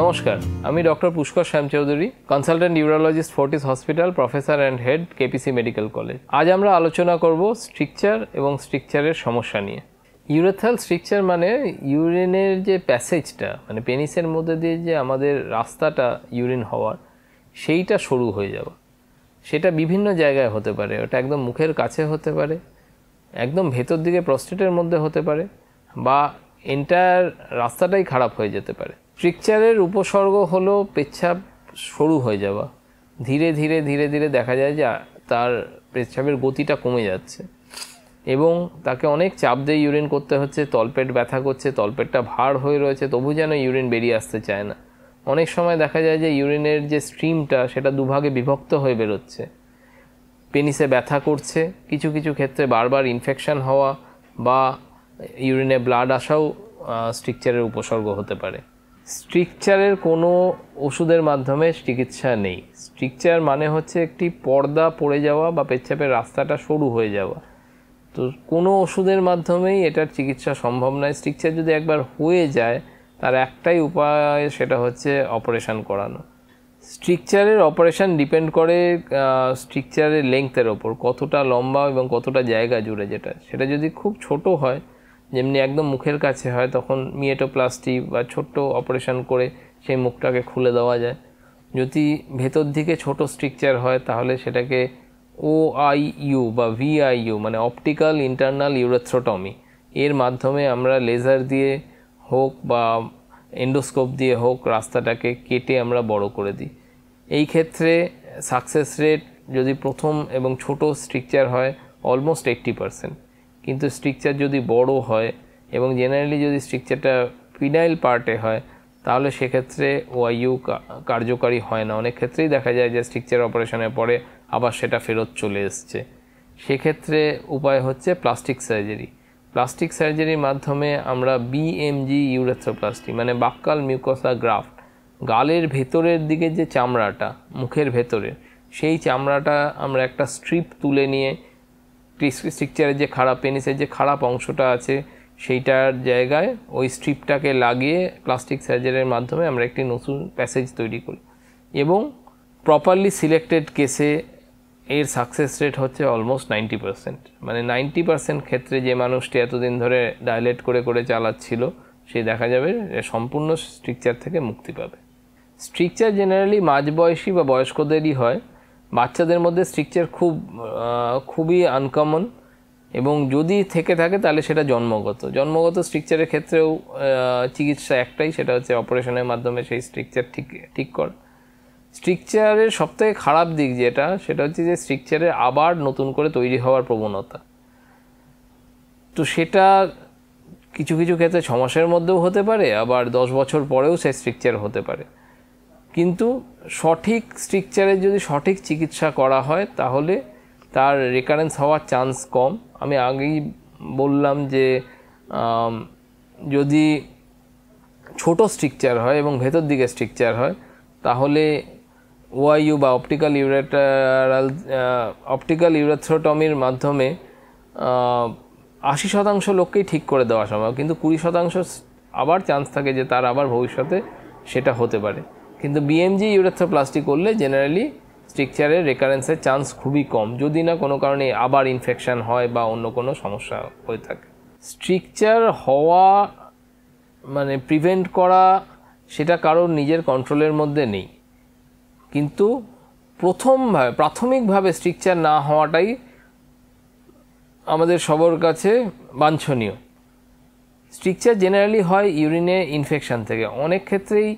নমস্কার, আমি doctor Pushkar Shyam Chowdhury consultant urologist Fortis hospital professor and head KPC medical college আজ আমরা আলোচনা করব স্ট্রিকচার এবং স্ট্রিকচারের সমস্যা নিয়ে। ইউরেথাল স্ট্রিকচার মানে ইউরিনের যে প্যাসেজটা মানে পেনিসের মধ্যে দিয়ে যে আমাদের রাস্তাটা ইউরিন হওয়ার, সেইটা সরু হয়ে যাওয়া সেটা বিভিন্ন জায়গায় হতে পারে, ওটা একদম মুখের কাছে হতে পারে, একদম ভেতর দিকে প্রস্টেটের মধ্যে হতে পারে, বা এন্টায়ার রাস্তাটাই খারাপ হয়ে যেতে পারে। স্ট্রিকচারের উপসর্গ হলো পেচ্ছাপ সরু হয়ে যাওয়া। ধীরে ধীরে ধীরে ধীরে দেখা যায় যে, তার পেচ্ছাপের গতিটা কমে যাচ্ছে। এবং তাকে অনেক চাপ দিয়ে ইউরিন করতে হচ্ছে, তলপেট ব্যথা করছে, তলপেটটা ভার হয়ে রয়েছে, তবু যেন ইউরিন বেরিয়ে আসতে চায় না। অনেক সময় দেখা যায় যে ইউরিনের যে স্ট্রিমটা সেটা দুভাগে বিভক্ত হয়ে বেরোচ্ছে। পেনিসে ব্যথা করছে, কিছু কিছু ক্ষেত্রে বারবার ইনফেকশান হওয়া বা ইউরিনে ব্লাড আসাও স্ট্রিকচারের উপসর্গ হতে পারে। স্ট্রিকচারের কোনো ওষুধের মাধ্যমে চিকিৎসা নেই। স্ট্রিকচার মানে হচ্ছে একটি পর্দা পড়ে যাওয়া বা পেচ্ছাপের রাস্তাটা সরু হয়ে যাওয়া। তো কোনো ওষুধের মাধ্যমেই এটার চিকিৎসা সম্ভব নয়। স্ট্রিকচার যদি একবার হয়ে যায়, তার একটাই উপায় সেটা হচ্ছে অপারেশন করানো। স্ট্রিকচারের অপারেশন ডিপেন্ড করে স্ট্রিকচারের লেংথের ওপর, কতটা লম্বা এবং কতটা জায়গা জুড়ে যেটা। সেটা যদি খুব ছোট হয় যেমনি একদম মুখের কাছে হয়, তখন মিয়েটোপ্লাস্টি বা ছোট্ট অপারেশন করে সেই মুখটাকে খুলে দেওয়া যায়। যদি ভেতর দিকে ছোট স্ট্রিকচার হয়, তাহলে সেটাকে ও আই ইউ বা ভিআইইউ মানে অপটিক্যাল ইন্টারনাল ইউরেথ্রোটমি। এর মাধ্যমে আমরা লেজার দিয়ে হোক বা এন্ডোস্কোপ দিয়ে হোক রাস্তাটাকে কেটে আমরা বড় করে দিই। এই ক্ষেত্রে সাকসেস রেট যদি প্রথম এবং ছোট স্ট্রিকচার হয়, অলমোস্ট এইট্টি পারসেন্ট। কিন্তু স্ট্রিকচার যদি বড় হয় এবং জেনারেলি যদি স্ট্রিকচারটা পিনাইল পার্টে হয়, তাহলে সেক্ষেত্রে ওয়াইউ কার্যকারী হয় না। অনেক ক্ষেত্রেই দেখা যায় যে স্ট্রিকচার অপারেশনের পরে আবার সেটা ফেরত চলে এসছে। সেক্ষেত্রে উপায় হচ্ছে প্লাস্টিক সার্জারি প্লাস্টিক সার্জারির মাধ্যমে আমরা বিএমজি ইউরেথ্রোপ্লাস্টি মানে বাক্কাল মিউকোসা গ্রাফট গালের ভেতরের দিকে যে চামড়াটা, মুখের ভেতরে সেই চামড়াটা আমরা একটা স্ট্রিপ তুলে নিয়ে স্ট্রিকচারের যে খারাপ পেনিসের যে খারাপ অংশটা আছে, সেইটার জায়গায় ওই স্ট্রিপটাকে লাগিয়ে প্লাস্টিক সার্জারির মাধ্যমে আমরা একটি নতুন প্যাসেজ তৈরি করি। এবং প্রপারলি সিলেক্টেড কেসে এর সাকসেস রেট হচ্ছে অলমোস্ট নাইনটি পার্সেন্ট মানে নাইনটি পার্সেন্ট ক্ষেত্রে যে মানুষটি এতদিন ধরে ডাইলেট করে করে চালাচ্ছিল, সে দেখা যাবে সম্পূর্ণ স্ট্রিকচার থেকে মুক্তি পাবে। স্ট্রিকচার জেনারেলি মাঝবয়সী বা বয়স্কদেরই হয় বাচ্চাদের মধ্যে স্ট্রিকচার খুব খুবই আনকমন এবং যদি থেকে থাকে তাহলে সেটা জন্মগত। জন্মগত স্ট্রিকচারের ক্ষেত্রেও চিকিৎসা একটাই, সেটা হচ্ছে অপারেশনের মাধ্যমে সেই স্ট্রিকচার ঠিক ঠিক করা। স্ট্রিকচারের সবথেকে খারাপ দিক যেটা, সেটা হচ্ছে যে স্ট্রিকচারের আবার নতুন করে তৈরি হওয়ার প্রবণতা। তো সেটা কিছু কিছু ক্ষেত্রে ছ মাসের মধ্যেও হতে পারে, আবার দশ বছর পরেও সেই স্ট্রিকচার হতে পারে। কিন্তু সঠিক স্ট্রিকচারের যদি সঠিক চিকিৎসা করা হয়, তাহলে তার রেকারেন্স হওয়ার চান্স কম। আমি আগেই বললাম যে যদি ছোট স্ট্রিকচার হয় এবং ভেতর দিকে স্ট্রিকচার হয়, তাহলে ওআইইউ বা অপটিক্যাল ইউরেটারাল অপটিক্যাল ইউরেথ্রোটমির মাধ্যমে আশি শতাংশ লোককেই ঠিক করে দেওয়া সম্ভব। কিন্তু কুড়ি শতাংশ আবার চান্স থাকে যে তার আবার ভবিষ্যতে সেটা হতে পারে। কিন্তু বিএমজি ইউরেথ্রোপ্লাস্টি করলে জেনারেলি স্ট্রিকচারের রেকারেন্সের চান্স খুবই কম, যদি না কোনো কারণে আবার ইনফেকশান হয় বা অন্য কোনো সমস্যা হয়ে থাকে। স্ট্রিকচার হওয়া মানে প্রিভেন্ট করা, সেটা কারোর নিজের কন্ট্রোলের মধ্যে নেই। কিন্তু প্রথমভাবে প্রাথমিকভাবে স্ট্রিকচার না হওয়াটাই আমাদের সবার কাছে বাঞ্ছনীয়। স্ট্রিকচার জেনারেলি হয় ইউরিনে ইনফেকশান থেকে। অনেক ক্ষেত্রেই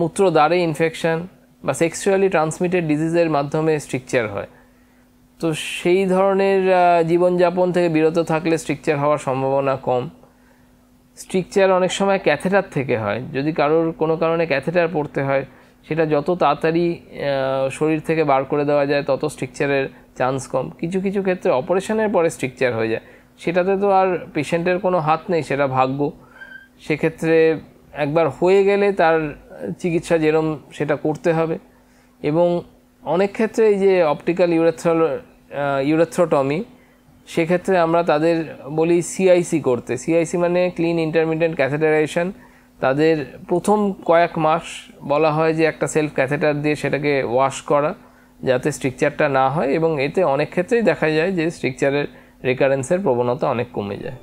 মূত্রদ্বারে ইনফেকশান বা সেক্সুয়ালি ট্রান্সমিটেড ডিজিজের মাধ্যমে স্ট্রিকচার হয়। তো সেই ধরনের জীবনযাপন থেকে বিরত থাকলে স্ট্রিকচার হওয়ার সম্ভাবনা কম। স্ট্রিকচার অনেক সময় ক্যাথেটার থেকে হয়। যদি কারোর কোনো কারণে ক্যাথেটার পড়তে হয়, সেটা যত তাড়াতাড়ি শরীর থেকে বার করে দেওয়া যায়, তত স্ট্রিকচারের চান্স কম। কিছু কিছু ক্ষেত্রে অপারেশনের পরে স্ট্রিকচার হয়ে যায়। সেটাতে তো আর পেশেন্টের কোনো হাত নেই, সেটা ভাগ্য। সেক্ষেত্রে একবার হয়ে গেলে তার চিকিৎসা যেরম সেটা করতে হবে। এবং অনেক ক্ষেত্রে এই যে অপটিক্যাল ইউরেথ্রাল ইউরেথ্রোটমি সেক্ষেত্রে আমরা তাদের বলি সিআইসি করতে। সিআইসি মানে ক্লিন ইন্টারমিডিয়েন্ট ক্যাথেটারাইজেশন তাদের প্রথম কয়েক মাস বলা হয় যে একটা সেলফ ক্যাথেটার দিয়ে সেটাকে ওয়াশ করা, যাতে স্ট্রিকচারটা না হয় এবং এতে অনেক ক্ষেত্রেই দেখা যায় যে স্ট্রিকচারের রেকারেন্সের প্রবণতা অনেক কমে যায়।